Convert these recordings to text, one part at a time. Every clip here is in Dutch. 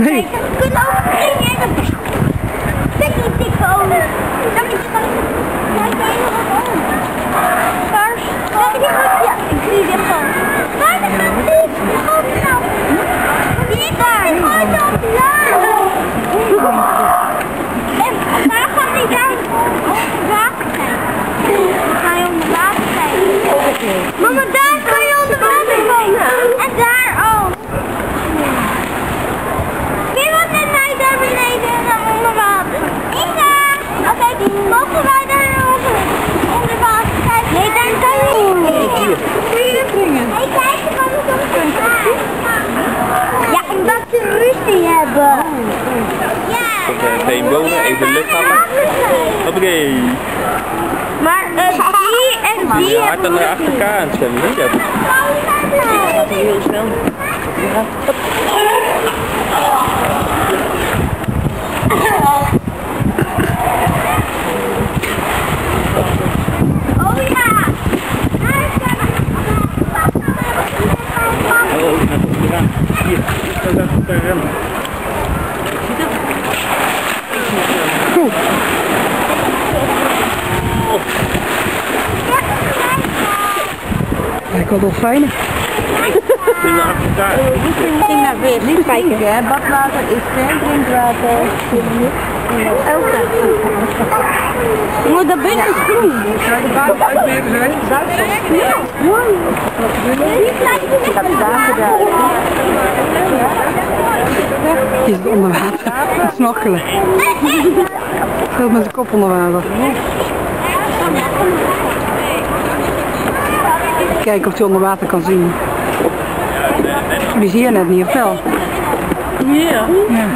right? Oké, geen bonen, even lucht happen. Hoppakee. Maar eh, die en die Je hard aan de achterkant zwemmen, weet je dat? Heel snel. Oh! Oh. Hier, daar daar daar rem. Lijkt wel dolfijnen. Achterkant. Ging naar weer. Niet kijken, hè. Badwater is ver, drinkwater. Elke. Moet dat binnen. Zou je de buiten zijn? Ja. Ik heb het daar gedaan. Je zit onder water. Snorkelen. Veel met de kop onder water. Kijken of hij onder water kan zien. Die zie je net niet, of wel? Ja. Ja.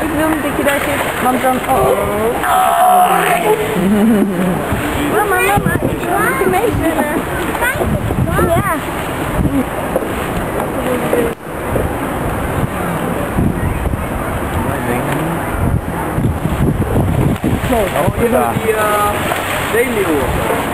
Ik wil niet dat je daar zit, want dan... Oh. mama, mama, ik wil met je meezwemmen. Ja. Oh, ja. Die, uh, zeeleeuwen.